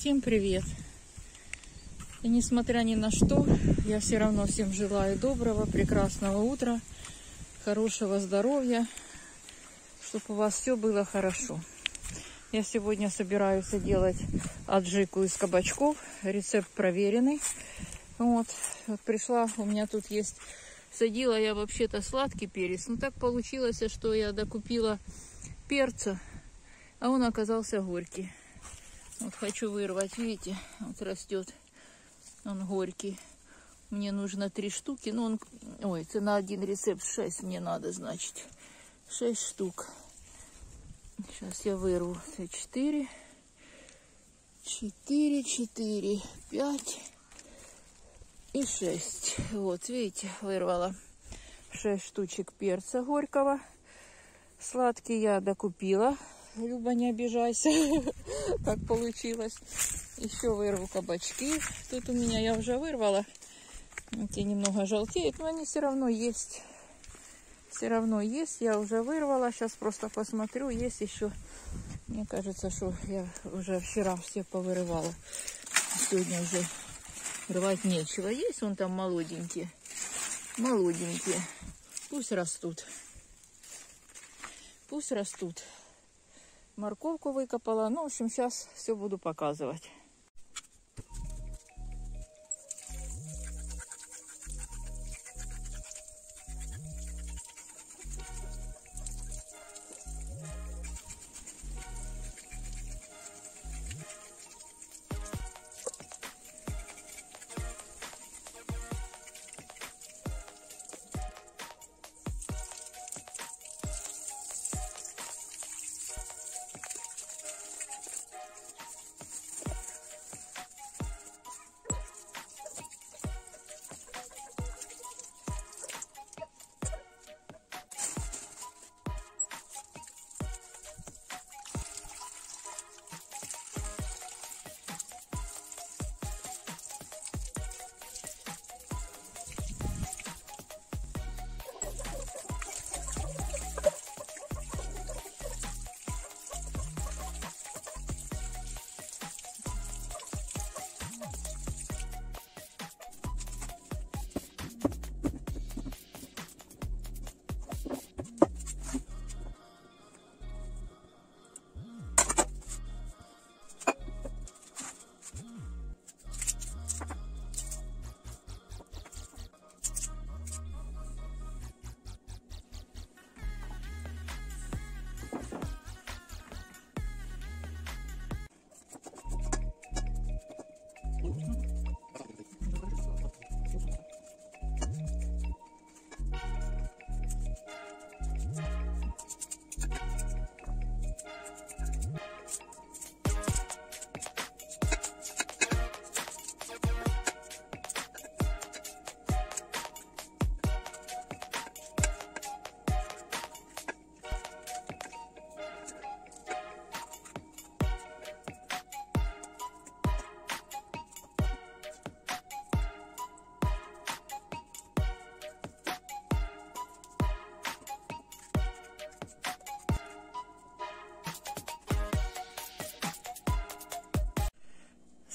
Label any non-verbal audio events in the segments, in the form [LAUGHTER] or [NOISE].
Всем привет! И несмотря ни на что, я все равно всем желаю доброго, прекрасного утра, хорошего здоровья, чтобы у вас все было хорошо. Я сегодня собираюсь делать аджику из кабачков. Рецепт проверенный. Вот, вот пришла, у меня тут есть... Садила я вообще-то сладкий перец. Но так получилось, что я докупила перца, а он оказался горький. Вот хочу вырвать, видите, вот растет. Он горький. Мне нужно три штуки. Ну, он... Ой, это на один рецепт 6 мне надо, значит. 6 штук. Сейчас я вырву. Четыре. Четыре, четыре, пять и шесть. Вот, видите, вырвала шесть штучек перца горького. Сладкий я докупила. Люба, не обижайся, [LAUGHS] как получилось. Еще вырву кабачки. Тут у меня я уже вырвала. Эти немного желтеют, но они все равно есть. Все равно есть. Я уже вырвала. Сейчас просто посмотрю. Есть еще. Мне кажется, что я уже вчера все повырывала. Сегодня уже рвать нечего. Есть вон там молоденькие. Молоденькие. Пусть растут. Пусть растут морковку выкопала. Ну, в общем, сейчас все буду показывать.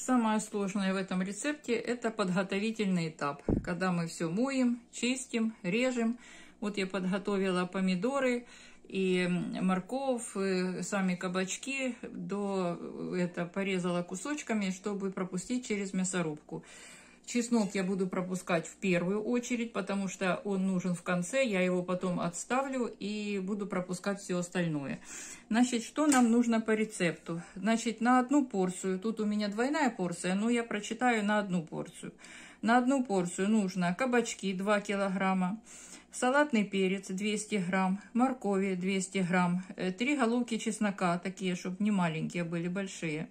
Самое сложное в этом рецепте это подготовительный этап, когда мы все моем, чистим, режем. Вот я подготовила помидоры и морковь, и сами кабачки, до это порезала кусочками, чтобы пропустить через мясорубку. Чеснок я буду пропускать в первую очередь, потому что он нужен в конце. Я его потом отставлю и буду пропускать все остальное. Значит, что нам нужно по рецепту? Значит, на одну порцию, тут у меня двойная порция, но я прочитаю на одну порцию. На одну порцию нужно кабачки 2 килограмма, салатный перец 200 грамм, моркови 200 грамм, 3 э, головки чеснока, такие, чтобы не маленькие были, большие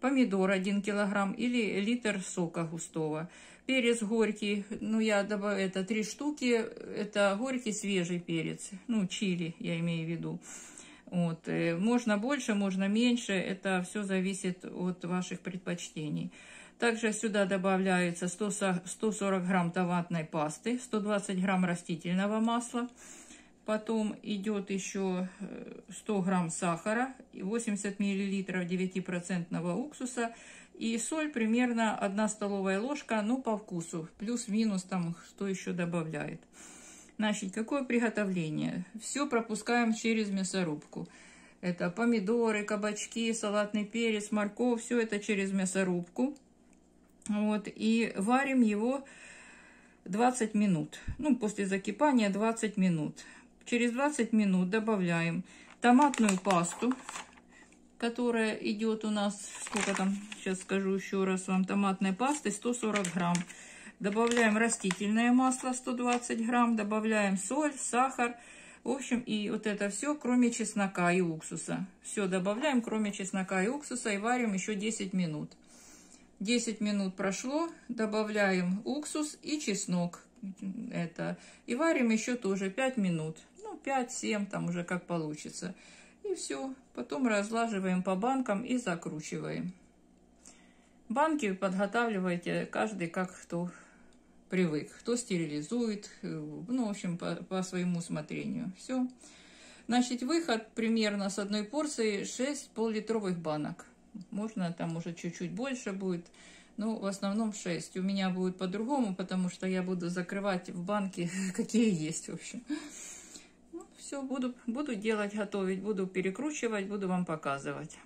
помидор 1 килограмм или литр сока густого. Перец горький, ну я добавляю, это 3 штуки, это горький свежий перец, ну чили я имею в виду. Вот. Э, можно больше, можно меньше, это все зависит от ваших предпочтений. Также сюда добавляется 140 грамм томатной пасты, 120 грамм растительного масла, Потом идет еще 100 грамм сахара, 80 миллилитров 9% уксуса и соль примерно 1 столовая ложка, ну по вкусу, плюс-минус там что еще добавляет. Значит, какое приготовление? Все пропускаем через мясорубку. Это помидоры, кабачки, салатный перец, морковь, все это через мясорубку. Вот, и варим его 20 минут. Ну, после закипания 20 минут. Через 20 минут добавляем томатную пасту, которая идет у нас, сколько там, сейчас скажу еще раз вам, томатной пасты 140 грамм. Добавляем растительное масло 120 грамм, добавляем соль, сахар, в общем, и вот это все, кроме чеснока и уксуса. Все добавляем, кроме чеснока и уксуса, и варим еще 10 минут. 10 минут прошло, добавляем уксус и чеснок. Это. И варим еще тоже 5 минут. Ну, 5-7, там уже как получится. И все. Потом разлаживаем по банкам и закручиваем. Банки подготавливайте каждый как кто привык. Кто стерилизует, ну, в общем, по, по своему усмотрению. Все. Значит, выход примерно с одной порции 6 пол-литровых банок. Можно там уже чуть-чуть больше будет. Ну, в основном 6. У меня будет по-другому, потому что я буду закрывать в банке, [LAUGHS] какие есть, в общем. Все, буду, буду делать, готовить, буду перекручивать, буду вам показывать.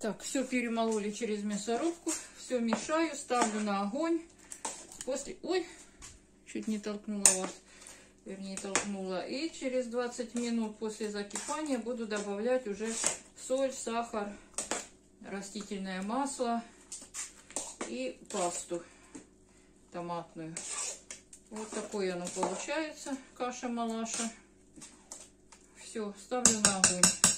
Так, все перемололи через мясорубку. Все мешаю, ставлю на огонь. После... Ой, чуть не толкнула вас. Вернее, толкнула. И через 20 минут после закипания буду добавлять уже соль, сахар, растительное масло и пасту томатную. Вот такой оно получается, каша-малаша. Все, ставлю на огонь.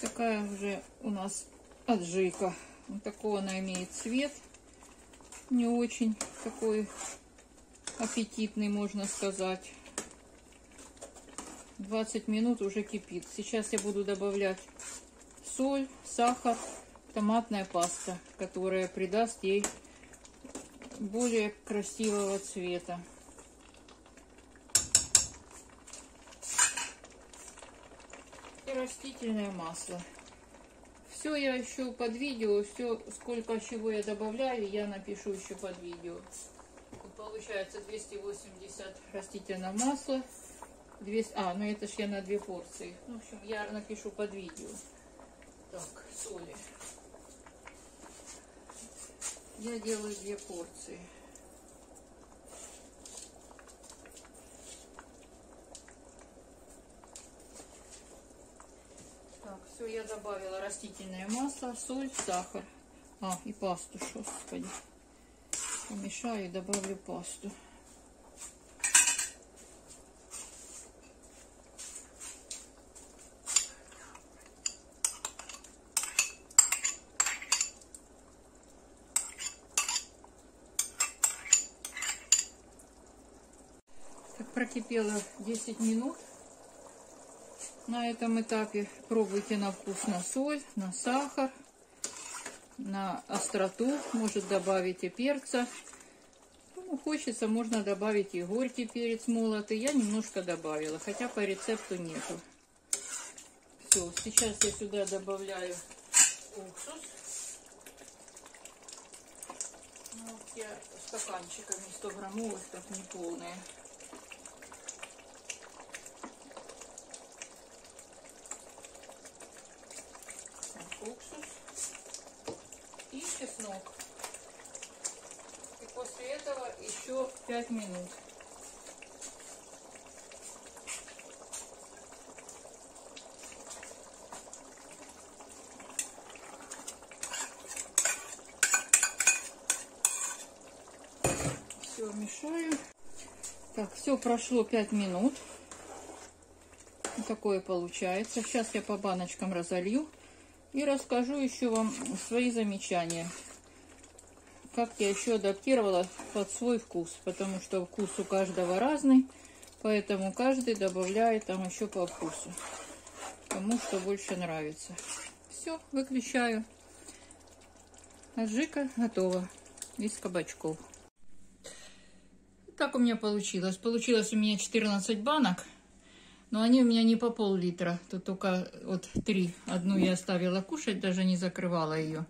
Такая уже у нас аджика. Вот такого она имеет цвет. Не очень такой аппетитный, можно сказать. 20 минут уже кипит. Сейчас я буду добавлять соль, сахар, томатная паста, которая придаст ей более красивого цвета. Растительное масло. Все я еще под видео, все сколько чего я добавляю, я напишу еще под видео. Получается 280 растительного масла. 200, а, ну это ж я на две порции. В общем, я напишу под видео. Так, соли. Я делаю две порции. Все, я добавила растительное масло, соль, сахар. А, и пасту, господи. Помешаю и добавлю пасту. Так, прокипело 10 минут на этом этапе. Пробуйте на вкус на соль, на сахар, на остроту. Может добавите перца. Кому хочется, можно добавить и горький перец молотый. Я немножко добавила, хотя по рецепту нету. Все, сейчас я сюда добавляю уксус. Ну, вот я стаканчиками 100 граммовых, так не полные. уксус и чеснок. И после этого еще 5 минут. Все мешаем. Так, все прошло 5 минут. Такое получается. Сейчас я по баночкам разолью и расскажу еще вам свои замечания. Как я еще адаптировала под свой вкус, потому что вкус у каждого разный, поэтому каждый добавляет там еще по вкусу, кому что больше нравится. Все, выключаю. Аджика готова из кабачков. Так у меня получилось. Получилось у меня 14 банок. Но они у меня не по пол-литра. Тут только вот три. Одну я оставила кушать, даже не закрывала ее.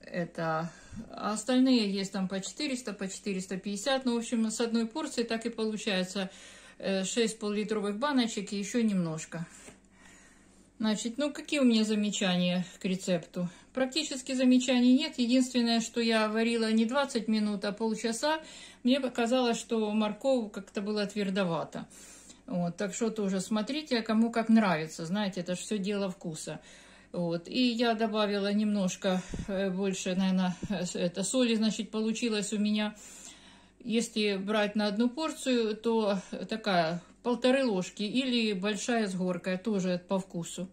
Это... А остальные есть там по 400, по 450. Ну, в общем, с одной порции так и получается 6 э, пол-литровых баночек и еще немножко. Значит, ну какие у меня замечания к рецепту? Практически замечаний нет. Единственное, что я варила не 20 минут, а полчаса, мне показалось, что морковь как-то было твердовато. Вот, так что тоже смотрите, кому как нравится. Знаете, это же все дело вкуса. Вот, и я добавила немножко э, больше, наверное, это соли, значит, получилось у меня. Если брать на одну порцию, то такая полторы ложки или большая с горкой, тоже по вкусу.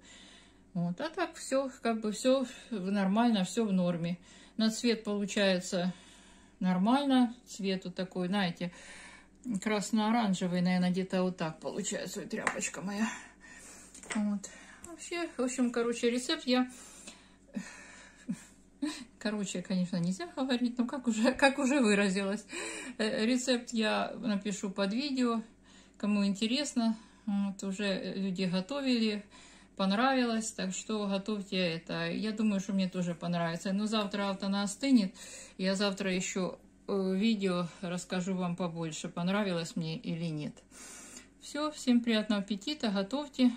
Вот. А так все, как бы все нормально, все в норме. На цвет получается нормально. Цвет вот такой, знаете, красно-оранжевый, наверное, где-то вот так получается, вот тряпочка моя. Вот. Вообще, в общем, короче, рецепт я... Короче, конечно, нельзя говорить, но как уже, как уже выразилась. Э, рецепт я напишу под видео. Кому интересно, вот уже люди готовили, понравилось, так что готовьте это. Я думаю, что мне тоже понравится. Но завтра вот она остынет. Я завтра еще видео расскажу вам побольше, понравилось мне или нет. Все, всем приятного аппетита, готовьте.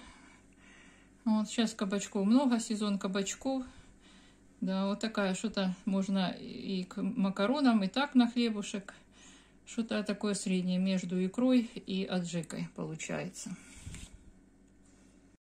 Вот сейчас кабачков много, сезон кабачков. Да, вот такая что-то можно и к макаронам, и так на хлебушек. Что-то такое среднее между икрой и аджикой получается.